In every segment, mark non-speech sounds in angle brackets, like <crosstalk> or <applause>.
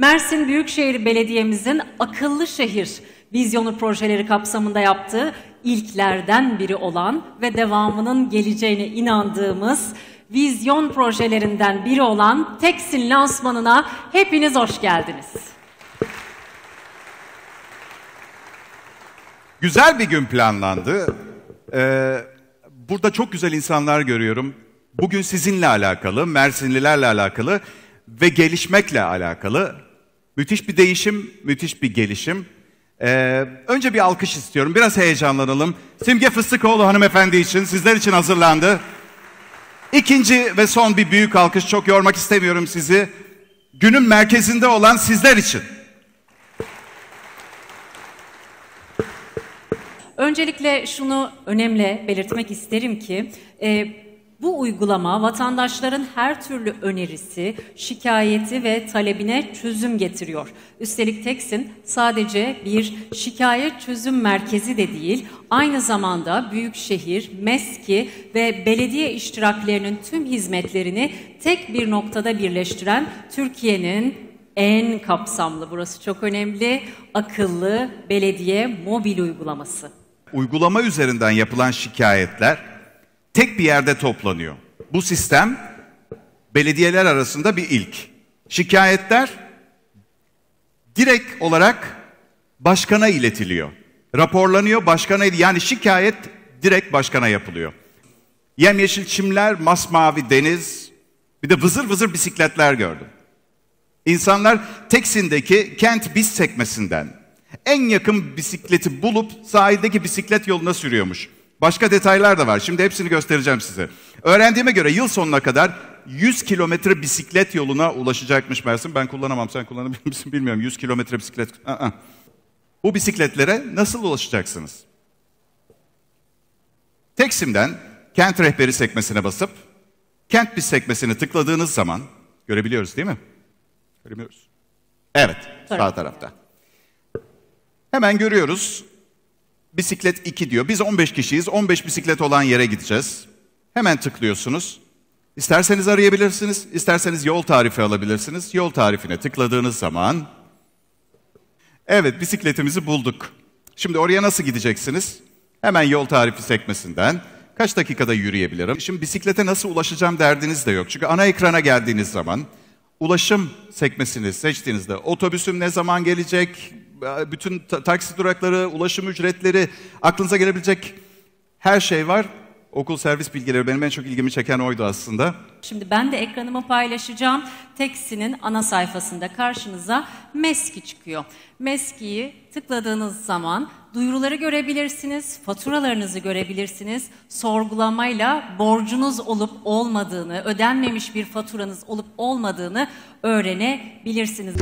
Mersin Büyükşehir Belediye'mizin akıllı şehir vizyonu projeleri kapsamında yaptığı ilklerden biri olan ve devamının geleceğine inandığımız vizyon projelerinden biri olan Teksin lansmanına hepiniz hoş geldiniz. Güzel bir gün planlandı. Ee, burada çok güzel insanlar görüyorum. Bugün sizinle alakalı, Mersinlilerle alakalı ve gelişmekle alakalı. Müthiş bir değişim, müthiş bir gelişim. Ee, önce bir alkış istiyorum. Biraz heyecanlanalım. Simge Fıstıkoğlu hanımefendi için, sizler için hazırlandı. İkinci ve son bir büyük alkış. Çok yormak istemiyorum sizi. Günün merkezinde olan sizler için. Öncelikle şunu önemli belirtmek isterim ki e, bu uygulama vatandaşların her türlü önerisi, şikayeti ve talebine çözüm getiriyor. Üstelik Teksin sadece bir şikayet çözüm merkezi de değil, aynı zamanda büyükşehir, MESKİ ve belediye iştiraklerinin tüm hizmetlerini tek bir noktada birleştiren Türkiye'nin en kapsamlı, burası çok önemli, akıllı belediye mobil uygulaması. Uygulama üzerinden yapılan şikayetler tek bir yerde toplanıyor. Bu sistem belediyeler arasında bir ilk. Şikayetler direkt olarak başkana iletiliyor. Raporlanıyor başkana yani şikayet direkt başkana yapılıyor. Yemyeşil çimler, masmavi deniz, bir de vızır vızır bisikletler gördüm. İnsanlar Teksin'deki kent bis sekmesinden en yakın bisikleti bulup sahildeki bisiklet yoluna sürüyormuş. Başka detaylar da var. Şimdi hepsini göstereceğim size. Öğrendiğime göre yıl sonuna kadar 100 kilometre bisiklet yoluna ulaşacakmış Mersin. Ben kullanamam. Sen kullanabilir misin <laughs> bilmiyorum. 100 kilometre bisiklet. Aa. Bu bisikletlere nasıl ulaşacaksınız? Teksim'den kent rehberi sekmesine basıp kent bis sekmesini tıkladığınız zaman görebiliyoruz değil mi? Göremiyoruz. Evet, sağ tarafta. Hemen görüyoruz. Bisiklet 2 diyor. Biz 15 kişiyiz. 15 bisiklet olan yere gideceğiz. Hemen tıklıyorsunuz. İsterseniz arayabilirsiniz, isterseniz yol tarifi alabilirsiniz. Yol tarifine tıkladığınız zaman Evet, bisikletimizi bulduk. Şimdi oraya nasıl gideceksiniz? Hemen yol tarifi sekmesinden kaç dakikada yürüyebilirim? Şimdi bisiklete nasıl ulaşacağım derdiniz de yok. Çünkü ana ekrana geldiğiniz zaman ulaşım sekmesini seçtiğinizde otobüsüm ne zaman gelecek, bütün taksi durakları, ulaşım ücretleri, aklınıza gelebilecek her şey var. Okul servis bilgileri benim en çok ilgimi çeken oydu aslında. Şimdi ben de ekranımı paylaşacağım. Teksi'nin ana sayfasında karşınıza Meski çıkıyor. Meski'yi tıkladığınız zaman duyuruları görebilirsiniz, faturalarınızı görebilirsiniz. Sorgulamayla borcunuz olup olmadığını, ödenmemiş bir faturanız olup olmadığını öğrenebilirsiniz.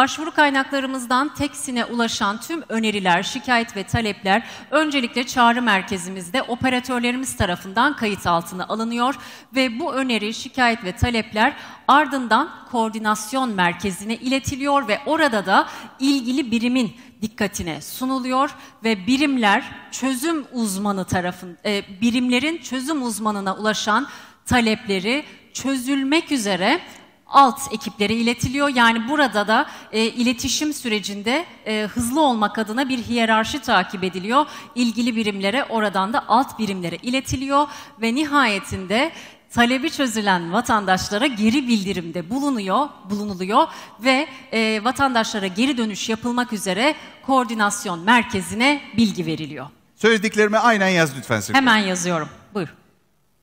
Başvuru kaynaklarımızdan TEKSİN'e ulaşan tüm öneriler, şikayet ve talepler öncelikle çağrı merkezimizde operatörlerimiz tarafından kayıt altına alınıyor ve bu öneri, şikayet ve talepler ardından koordinasyon merkezine iletiliyor ve orada da ilgili birimin dikkatine sunuluyor ve birimler çözüm uzmanı tarafın e, birimlerin çözüm uzmanına ulaşan talepleri çözülmek üzere alt ekiplere iletiliyor. Yani burada da e, iletişim sürecinde e, hızlı olmak adına bir hiyerarşi takip ediliyor. İlgili birimlere oradan da alt birimlere iletiliyor ve nihayetinde talebi çözülen vatandaşlara geri bildirimde bulunuyor, bulunuluyor ve e, vatandaşlara geri dönüş yapılmak üzere koordinasyon merkezine bilgi veriliyor. Söylediklerimi aynen yaz lütfen Sirke. Hemen yazıyorum. Buyur.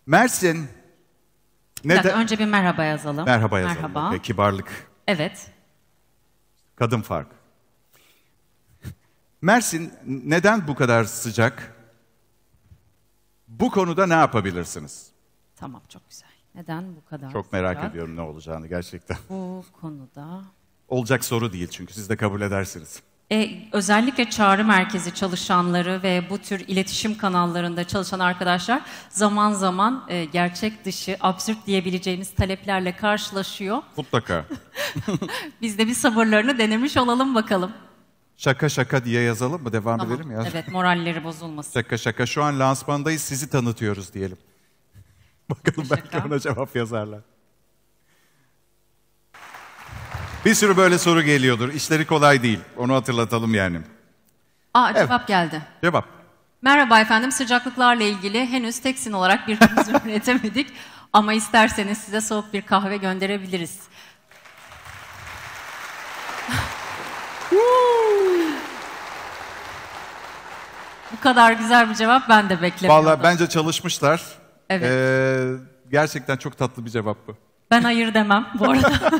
Mersin Bir dakika, neden... önce bir merhaba yazalım. Merhaba yazalım. Merhaba. Ve kibarlık, Evet. kadın fark. Mersin neden bu kadar sıcak? Bu konuda ne yapabilirsiniz? Tamam çok güzel. Neden bu kadar Çok merak sıcak? ediyorum ne olacağını gerçekten. Bu konuda Olacak soru değil çünkü siz de kabul edersiniz. E, özellikle çağrı merkezi çalışanları ve bu tür iletişim kanallarında çalışan arkadaşlar zaman zaman e, gerçek dışı, absürt diyebileceğimiz taleplerle karşılaşıyor. <laughs> Mutlaka. Biz de bir sabırlarını denemiş olalım bakalım. Şaka şaka diye yazalım mı? Devam Tamam. edelim ya. Evet, moralleri bozulmasın. Şaka şaka şu an lansmandayız sizi tanıtıyoruz diyelim. Bakalım belki Şaka. ona cevap yazarlar. Bir sürü böyle soru geliyordur. İşleri kolay değil. Onu hatırlatalım yani. Aa, cevap geldi. Cevap. Merhaba efendim, sıcaklıklarla ilgili henüz teksin olarak bir <laughs> çözüm üretemedik. Ama isterseniz size soğuk bir kahve gönderebiliriz. Bu kadar güzel bir cevap ben de beklemiyordum. Vallahi bence çalışmışlar. Evet. Ee, gerçekten çok tatlı bir cevap bu. Ben hayır demem bu arada. <laughs>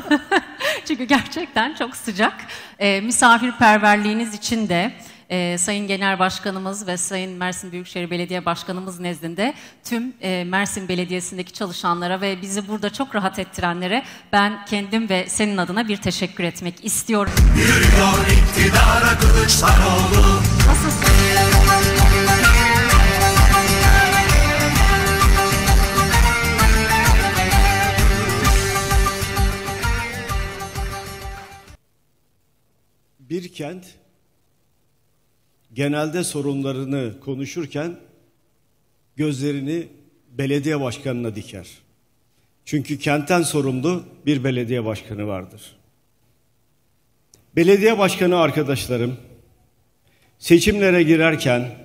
Çünkü gerçekten çok sıcak. Ee, misafirperverliğiniz için de e, Sayın Genel Başkanımız ve Sayın Mersin Büyükşehir Belediye Başkanımız nezdinde tüm e, Mersin Belediyesi'ndeki çalışanlara ve bizi burada çok rahat ettirenlere ben kendim ve senin adına bir teşekkür etmek istiyorum. Yürüyor iktidara Kılıçdaroğlu Nasılsın? Bir kent genelde sorunlarını konuşurken gözlerini belediye başkanına diker. Çünkü kentten sorumlu bir belediye başkanı vardır. Belediye başkanı arkadaşlarım seçimlere girerken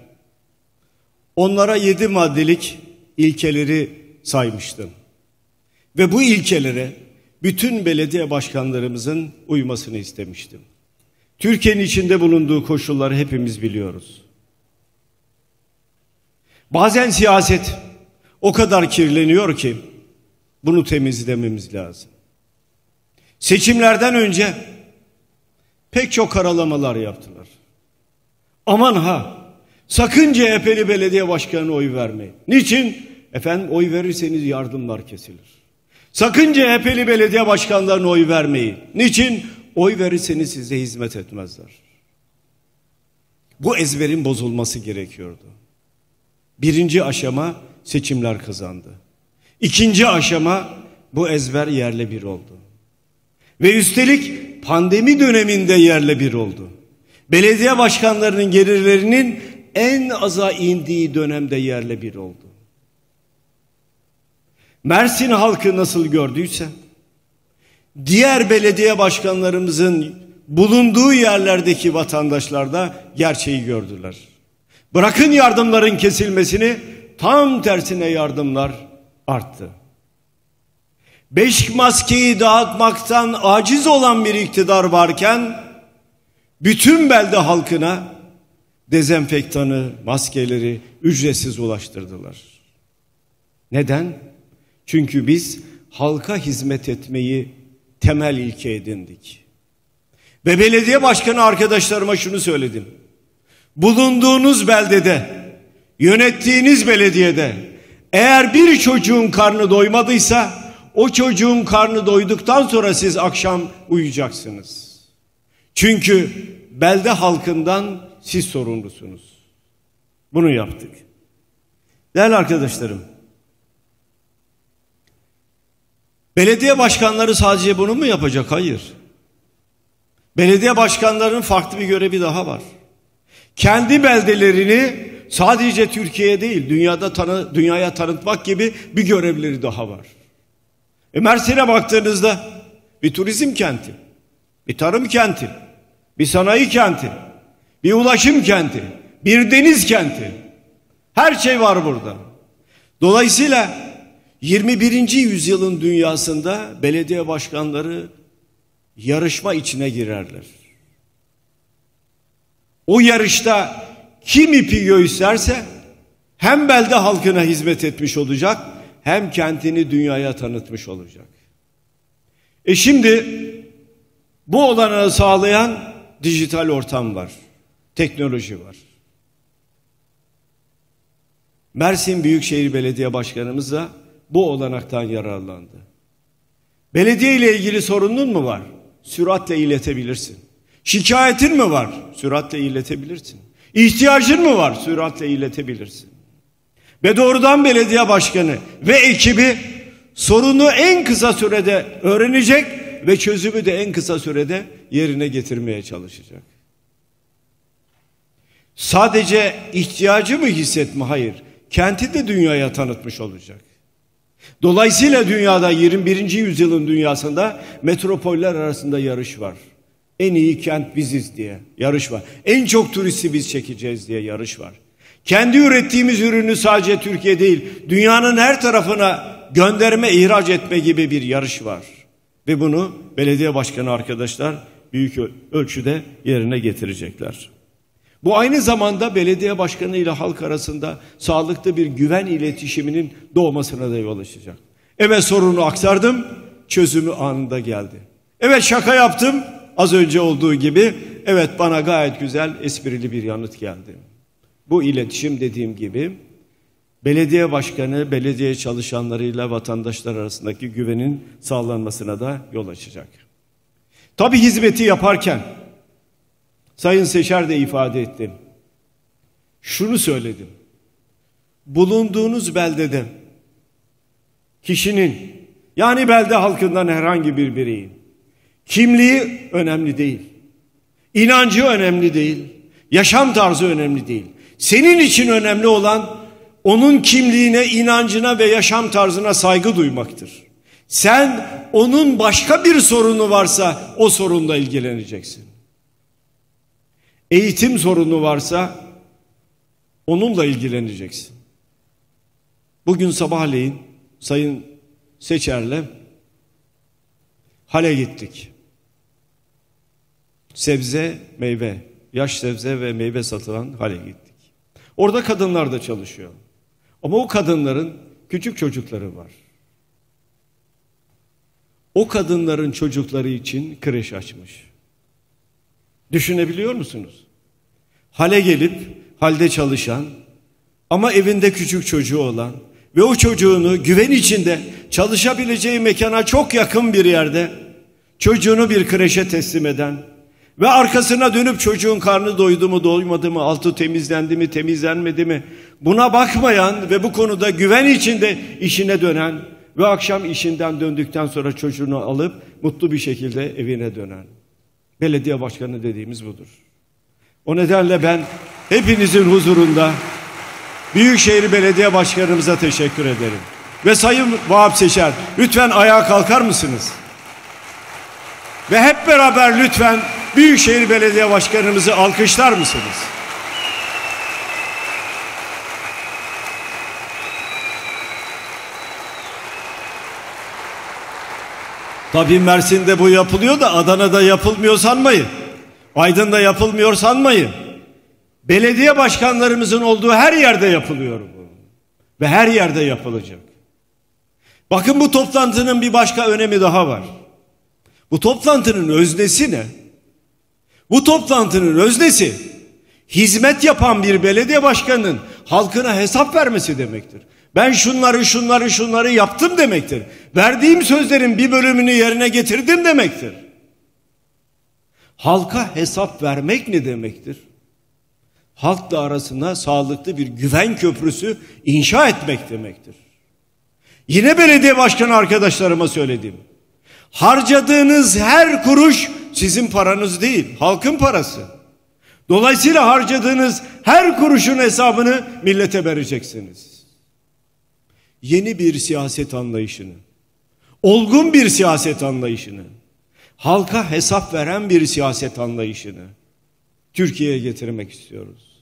onlara yedi maddelik ilkeleri saymıştım. Ve bu ilkelere bütün belediye başkanlarımızın uymasını istemiştim. Türkiye'nin içinde bulunduğu koşulları hepimiz biliyoruz. Bazen siyaset o kadar kirleniyor ki bunu temizlememiz lazım. Seçimlerden önce pek çok karalamalar yaptılar. Aman ha sakın CHP'li belediye başkanına oy vermeyin. Niçin? Efendim oy verirseniz yardımlar kesilir. Sakın CHP'li belediye başkanlarına oy vermeyin. Niçin? Oy verirseniz size hizmet etmezler. Bu ezberin bozulması gerekiyordu. Birinci aşama seçimler kazandı. İkinci aşama bu ezber yerle bir oldu. Ve üstelik pandemi döneminde yerle bir oldu. Belediye başkanlarının gelirlerinin en aza indiği dönemde yerle bir oldu. Mersin halkı nasıl gördüyse diğer belediye başkanlarımızın bulunduğu yerlerdeki vatandaşlar da gerçeği gördüler. Bırakın yardımların kesilmesini tam tersine yardımlar arttı. Beş maskeyi dağıtmaktan aciz olan bir iktidar varken bütün belde halkına dezenfektanı, maskeleri ücretsiz ulaştırdılar. Neden? Çünkü biz halka hizmet etmeyi temel ilke edindik. Ve belediye başkanı arkadaşlarıma şunu söyledim. Bulunduğunuz beldede, yönettiğiniz belediyede eğer bir çocuğun karnı doymadıysa o çocuğun karnı doyduktan sonra siz akşam uyuyacaksınız. Çünkü belde halkından siz sorumlusunuz. Bunu yaptık. Değerli arkadaşlarım, belediye başkanları sadece bunu mu yapacak? Hayır. Belediye başkanlarının farklı bir görevi daha var. Kendi beldelerini sadece Türkiye'ye değil dünyada tanı, dünyaya tanıtmak gibi bir görevleri daha var. E Mersin'e baktığınızda bir turizm kenti, bir tarım kenti, bir sanayi kenti, bir ulaşım kenti, bir deniz kenti. Her şey var burada. Dolayısıyla 21. yüzyılın dünyasında belediye başkanları yarışma içine girerler. O yarışta kim ipi göğüslerse hem belde halkına hizmet etmiş olacak hem kentini dünyaya tanıtmış olacak. E şimdi bu olanağı sağlayan dijital ortam var. Teknoloji var. Mersin Büyükşehir Belediye Başkanımız da bu olanaktan yararlandı. Belediye ile ilgili sorunun mu var? Süratle iletebilirsin. Şikayetin mi var? Süratle iletebilirsin. İhtiyacın mı var? Süratle iletebilirsin. Ve doğrudan belediye başkanı ve ekibi sorunu en kısa sürede öğrenecek ve çözümü de en kısa sürede yerine getirmeye çalışacak. Sadece ihtiyacı mı hissetme? Hayır. Kenti de dünyaya tanıtmış olacak. Dolayısıyla dünyada 21. yüzyılın dünyasında metropoller arasında yarış var. En iyi kent biziz diye yarış var. En çok turisti biz çekeceğiz diye yarış var. Kendi ürettiğimiz ürünü sadece Türkiye değil, dünyanın her tarafına gönderme, ihraç etme gibi bir yarış var. Ve bunu belediye başkanı arkadaşlar büyük ölçüde yerine getirecekler. Bu aynı zamanda belediye başkanı ile halk arasında sağlıklı bir güven iletişiminin doğmasına da yol açacak. Evet sorunu aktardım, çözümü anında geldi. Evet şaka yaptım, az önce olduğu gibi. Evet bana gayet güzel, esprili bir yanıt geldi. Bu iletişim dediğim gibi belediye başkanı, belediye çalışanlarıyla vatandaşlar arasındaki güvenin sağlanmasına da yol açacak. Tabi hizmeti yaparken Sayın Seçer de ifade etti. Şunu söyledim. Bulunduğunuz beldede kişinin yani belde halkından herhangi bir bireyin kimliği önemli değil. İnancı önemli değil. Yaşam tarzı önemli değil. Senin için önemli olan onun kimliğine, inancına ve yaşam tarzına saygı duymaktır. Sen onun başka bir sorunu varsa o sorunla ilgileneceksin. Eğitim sorunu varsa onunla ilgileneceksin. Bugün sabahleyin Sayın Seçer'le hale gittik. Sebze, meyve, yaş sebze ve meyve satılan hale gittik. Orada kadınlar da çalışıyor. Ama o kadınların küçük çocukları var. O kadınların çocukları için kreş açmış. Düşünebiliyor musunuz? Hale gelip halde çalışan ama evinde küçük çocuğu olan ve o çocuğunu güven içinde çalışabileceği mekana çok yakın bir yerde çocuğunu bir kreşe teslim eden ve arkasına dönüp çocuğun karnı doydu mu doymadı mı altı temizlendi mi temizlenmedi mi buna bakmayan ve bu konuda güven içinde işine dönen ve akşam işinden döndükten sonra çocuğunu alıp mutlu bir şekilde evine dönen belediye başkanı dediğimiz budur. O nedenle ben hepinizin huzurunda Büyükşehir Belediye Başkanımıza teşekkür ederim. Ve Sayın Vahap Seçer lütfen ayağa kalkar mısınız? Ve hep beraber lütfen Büyükşehir Belediye Başkanımızı alkışlar mısınız? Tabii Mersin'de bu yapılıyor da Adana'da yapılmıyor sanmayın. Aydın'da yapılmıyor sanmayın. Belediye başkanlarımızın olduğu her yerde yapılıyor bu. Ve her yerde yapılacak. Bakın bu toplantının bir başka önemi daha var. Bu toplantının öznesi ne? Bu toplantının öznesi hizmet yapan bir belediye başkanının halkına hesap vermesi demektir. Ben şunları şunları şunları yaptım demektir. Verdiğim sözlerin bir bölümünü yerine getirdim demektir. Halka hesap vermek ne demektir? Halkla arasında sağlıklı bir güven köprüsü inşa etmek demektir. Yine belediye başkanı arkadaşlarıma söyledim. Harcadığınız her kuruş sizin paranız değil, halkın parası. Dolayısıyla harcadığınız her kuruşun hesabını millete vereceksiniz. Yeni bir siyaset anlayışını, olgun bir siyaset anlayışını, halka hesap veren bir siyaset anlayışını Türkiye'ye getirmek istiyoruz.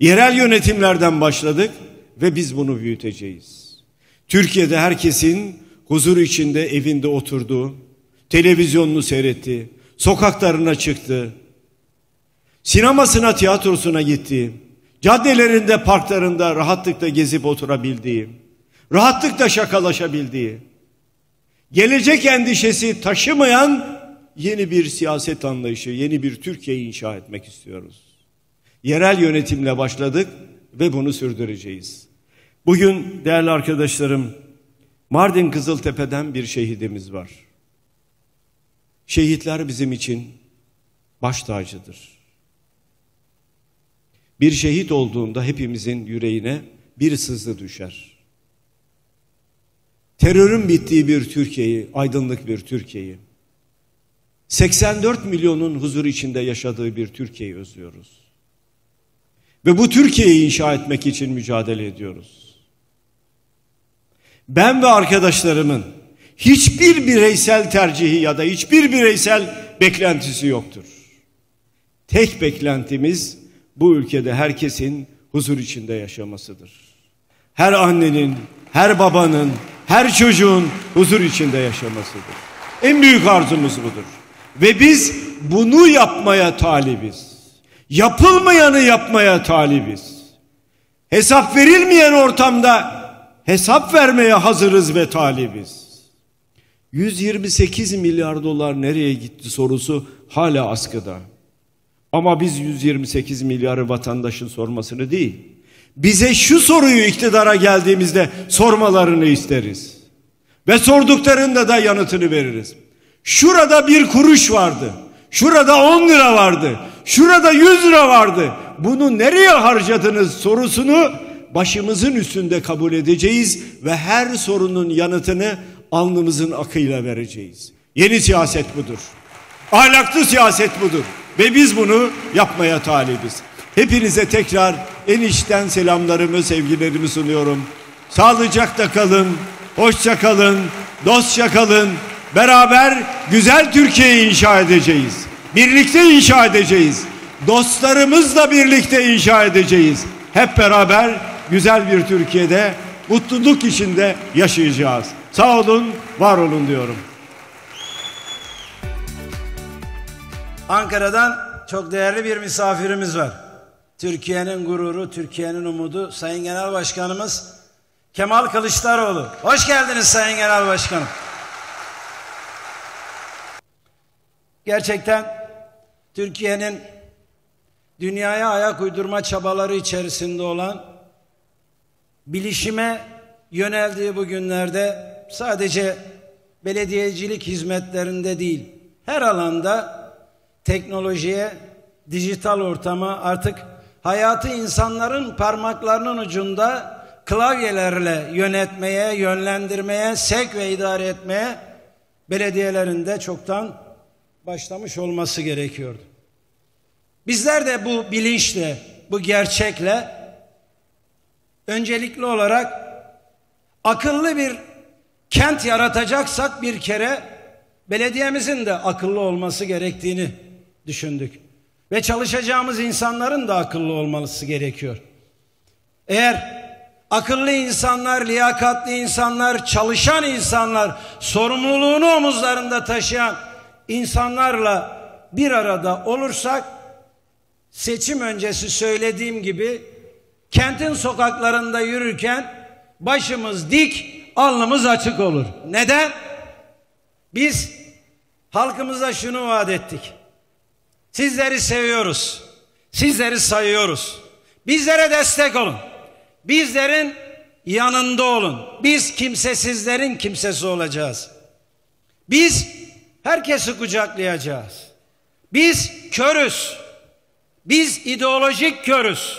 Yerel yönetimlerden başladık ve biz bunu büyüteceğiz. Türkiye'de herkesin huzur içinde evinde oturduğu, televizyonunu seyretti, sokaklarına çıktı, sinemasına, tiyatrosuna gitti, caddelerinde, parklarında rahatlıkla gezip oturabildiği, rahatlıkla şakalaşabildiği, gelecek endişesi taşımayan yeni bir siyaset anlayışı, yeni bir Türkiye inşa etmek istiyoruz. Yerel yönetimle başladık ve bunu sürdüreceğiz. Bugün değerli arkadaşlarım Mardin Kızıltepe'den bir şehidimiz var. Şehitler bizim için baş tacıdır. Bir şehit olduğunda hepimizin yüreğine bir sızı düşer. Terörün bittiği bir Türkiye'yi, aydınlık bir Türkiye'yi, 84 milyonun huzur içinde yaşadığı bir Türkiye'yi özlüyoruz. Ve bu Türkiye'yi inşa etmek için mücadele ediyoruz. Ben ve arkadaşlarımın hiçbir bireysel tercihi ya da hiçbir bireysel beklentisi yoktur. Tek beklentimiz bu ülkede herkesin huzur içinde yaşamasıdır. Her annenin, her babanın, her çocuğun huzur içinde yaşamasıdır. En büyük arzumuz budur. Ve biz bunu yapmaya talibiz. Yapılmayanı yapmaya talibiz. Hesap verilmeyen ortamda hesap vermeye hazırız ve talibiz. 128 milyar dolar nereye gitti sorusu hala askıda. Ama biz 128 milyarı vatandaşın sormasını değil, bize şu soruyu iktidara geldiğimizde sormalarını isteriz. Ve sorduklarında da yanıtını veririz. Şurada bir kuruş vardı. Şurada 10 lira vardı. Şurada 100 lira vardı. Bunu nereye harcadınız sorusunu başımızın üstünde kabul edeceğiz ve her sorunun yanıtını alnımızın akıyla vereceğiz. Yeni siyaset budur. Ahlaklı siyaset budur. Ve biz bunu yapmaya talibiz. Hepinize tekrar en içten selamlarımı, sevgilerimi sunuyorum. Sağlıcakla kalın, hoşça kalın, dostça kalın. Beraber güzel Türkiye'yi inşa edeceğiz. Birlikte inşa edeceğiz. Dostlarımızla birlikte inşa edeceğiz. Hep beraber güzel bir Türkiye'de mutluluk içinde yaşayacağız. Sağ olun, var olun diyorum. Ankara'dan çok değerli bir misafirimiz var. Türkiye'nin gururu, Türkiye'nin umudu Sayın Genel Başkanımız Kemal Kılıçdaroğlu. Hoş geldiniz Sayın Genel Başkanım. Gerçekten Türkiye'nin dünyaya ayak uydurma çabaları içerisinde olan bilişime yöneldiği bu günlerde sadece belediyecilik hizmetlerinde değil her alanda teknolojiye, dijital ortama artık hayatı insanların parmaklarının ucunda klavyelerle yönetmeye, yönlendirmeye, sevk ve idare etmeye belediyelerinde çoktan başlamış olması gerekiyordu. Bizler de bu bilinçle, bu gerçekle öncelikli olarak akıllı bir kent yaratacaksak bir kere belediyemizin de akıllı olması gerektiğini düşündük. Ve çalışacağımız insanların da akıllı olması gerekiyor. Eğer akıllı insanlar, liyakatli insanlar, çalışan insanlar, sorumluluğunu omuzlarında taşıyan insanlarla bir arada olursak seçim öncesi söylediğim gibi kentin sokaklarında yürürken başımız dik, alnımız açık olur. Neden? Biz halkımıza şunu vaat ettik. Sizleri seviyoruz. Sizleri sayıyoruz. Bizlere destek olun. Bizlerin yanında olun. Biz kimsesizlerin kimsesi olacağız. Biz herkesi kucaklayacağız. Biz körüz. Biz ideolojik körüz.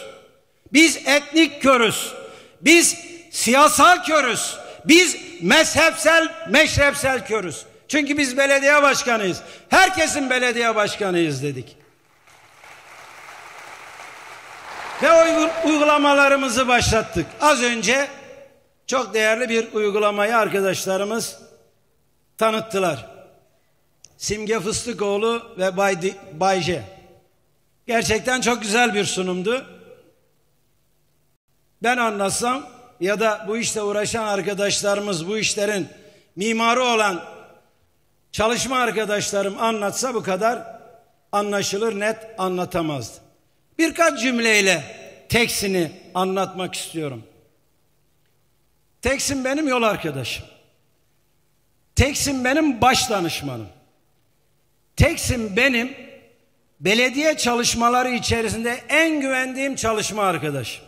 Biz etnik körüz. Biz siyasal körüz. Biz mezhepsel, meşrepsel körüz. Çünkü biz belediye başkanıyız. Herkesin belediye başkanıyız dedik. Ve uygulamalarımızı başlattık. Az önce çok değerli bir uygulamayı arkadaşlarımız tanıttılar. Simge Fıstıkoğlu ve Bay, Bayce. Gerçekten çok güzel bir sunumdu. Ben anlatsam ya da bu işte uğraşan arkadaşlarımız bu işlerin mimarı olan çalışma arkadaşlarım anlatsa bu kadar anlaşılır net anlatamazdı. Birkaç cümleyle teksini anlatmak istiyorum. Teksin benim yol arkadaşım. Teksin benim baş danışmanım. Teksin benim belediye çalışmaları içerisinde en güvendiğim çalışma arkadaşım.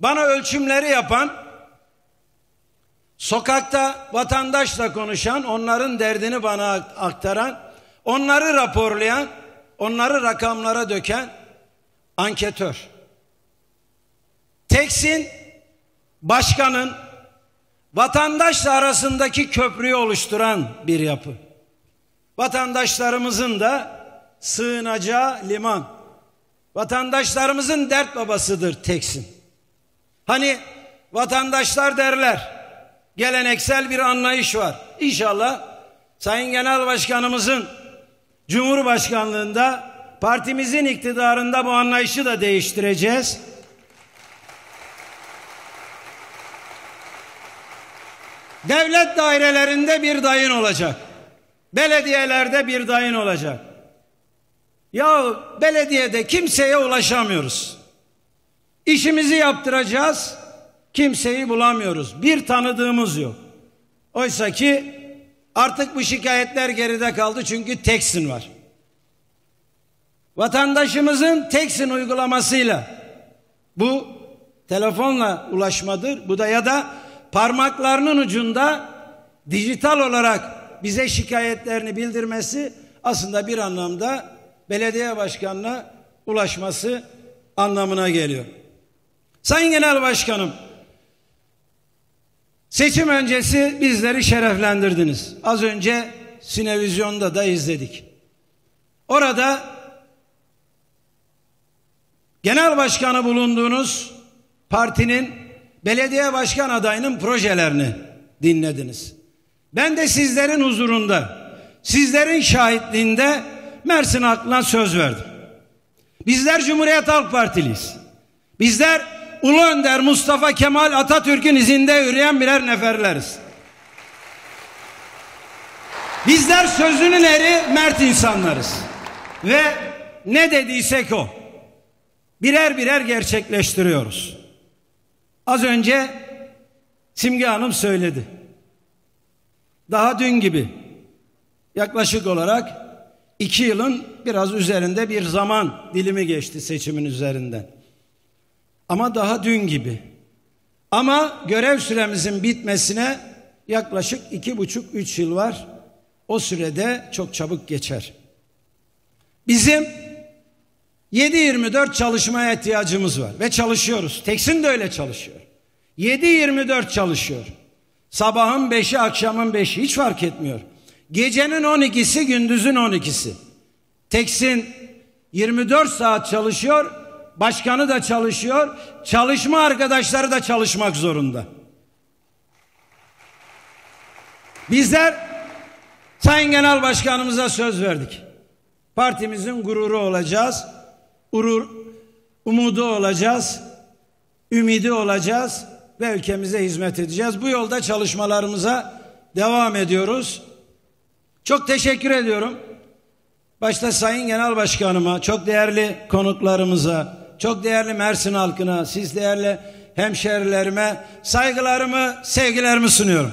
Bana ölçümleri yapan, sokakta vatandaşla konuşan, onların derdini bana aktaran, onları raporlayan, onları rakamlara döken anketör. Teksin başkanın vatandaşla arasındaki köprüyü oluşturan bir yapı. Vatandaşlarımızın da sığınacağı liman. Vatandaşlarımızın dert babasıdır Teksin. Hani vatandaşlar derler geleneksel bir anlayış var. İnşallah Sayın Genel Başkanımızın Cumhurbaşkanlığında partimizin iktidarında bu anlayışı da değiştireceğiz. Devlet dairelerinde bir dayın olacak. Belediyelerde bir dayın olacak. Ya belediyede kimseye ulaşamıyoruz. İşimizi yaptıracağız. Kimseyi bulamıyoruz. Bir tanıdığımız yok. Oysa ki artık bu şikayetler geride kaldı çünkü Teksin var. Vatandaşımızın Teksin uygulamasıyla bu telefonla ulaşmadır. Bu da ya da parmaklarının ucunda dijital olarak bize şikayetlerini bildirmesi aslında bir anlamda belediye başkanına ulaşması anlamına geliyor. Sayın Genel Başkanım, seçim öncesi bizleri şereflendirdiniz. Az önce Sinevizyon'da da izledik. Orada genel başkanı bulunduğunuz partinin belediye başkan adayının projelerini dinlediniz. Ben de sizlerin huzurunda, sizlerin şahitliğinde Mersin halkına söz verdim. Bizler Cumhuriyet Halk Partiliyiz. Bizler Ulu Önder Mustafa Kemal Atatürk'ün izinde yürüyen birer neferleriz. Bizler sözünün eri mert insanlarız. Ve ne dediysek o. Birer birer gerçekleştiriyoruz. Az önce Simge Hanım söyledi. Daha dün gibi yaklaşık olarak iki yılın biraz üzerinde bir zaman dilimi geçti seçimin üzerinden. Ama daha dün gibi. Ama görev süremizin bitmesine yaklaşık iki buçuk üç yıl var. O sürede çok çabuk geçer. Bizim 7-24 çalışmaya ihtiyacımız var ve çalışıyoruz. Teksin de öyle çalışıyor. 7-24 çalışıyor. Sabahın 5'i akşamın 5'i hiç fark etmiyor. Gecenin 12'si gündüzün 12'si. Teksin 24 saat çalışıyor. Başkanı da çalışıyor. Çalışma arkadaşları da çalışmak zorunda. Bizler Sayın Genel Başkanımıza söz verdik. Partimizin gururu olacağız. Urur, umudu olacağız. Ümidi olacağız ve ülkemize hizmet edeceğiz. Bu yolda çalışmalarımıza devam ediyoruz. Çok teşekkür ediyorum. Başta Sayın Genel Başkanıma, çok değerli konuklarımıza, çok değerli Mersin halkına, siz değerli hemşerilerime saygılarımı, sevgilerimi sunuyorum.